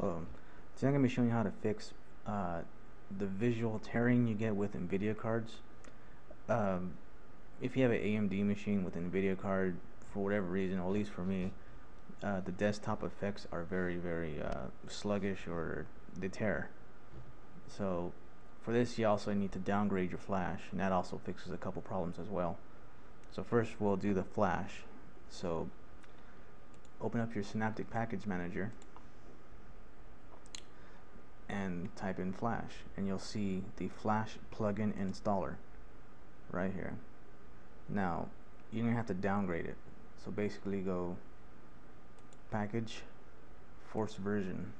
Um, today I'm going to be showing you how to fix uh, the visual tearing you get with NVIDIA cards. Um, if you have an AMD machine with an NVIDIA card, for whatever reason, or at least for me, uh, the desktop effects are very, very uh, sluggish or they tear. So for this, you also need to downgrade your flash, and that also fixes a couple problems as well. So first, we'll do the flash. So open up your Synaptic Package Manager and type in flash and you'll see the flash plugin installer right here. Now you're gonna have to downgrade it. So basically go package force version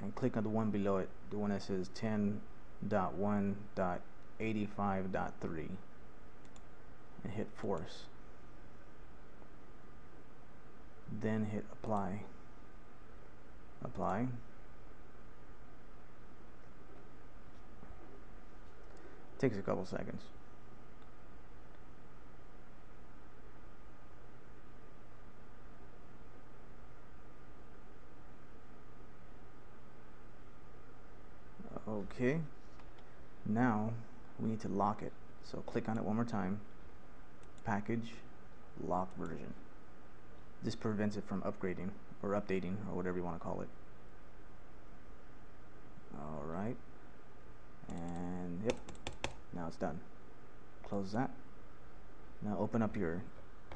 and click on the one below it the one that says 10.1.85.3 and hit force. Then hit apply apply. Takes a couple seconds. Okay. Now we need to lock it. So click on it one more time. Package lock version this prevents it from upgrading or updating or whatever you want to call it. Alright. And yep now it's done. Close that. Now open up your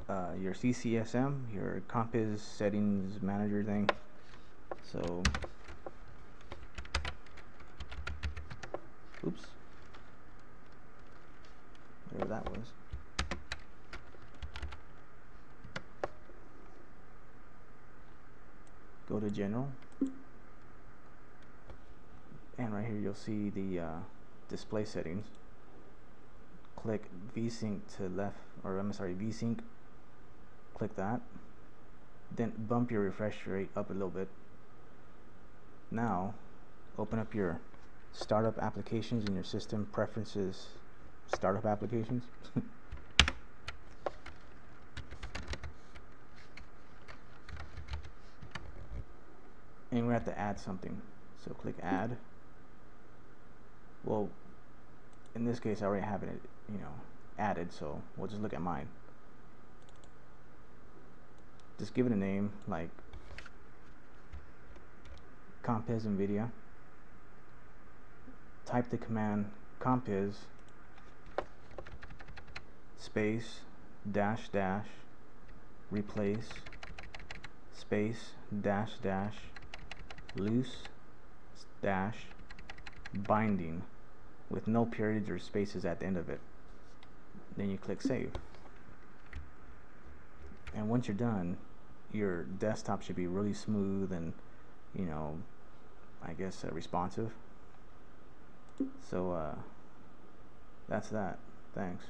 uh, your CCSM your Compiz settings manager thing. So oops. Whatever that was go to general. And right here you'll see the uh, display settings. Click VSync to left or I'm sorry VSync. Click that. Then bump your refresh rate up a little bit. Now open up your startup applications in your system preferences. Startup applications and we have to add something. So click add. Well in this case I already have it you know added so we'll just look at mine. Just give it a name like compiz nvidia type the command compiz space dash dash replace space dash dash loose dash binding with no periods or spaces at the end of it. Then you click save. And once you're done your desktop should be really smooth and you know I guess uh, responsive. So uh, that's that. Thanks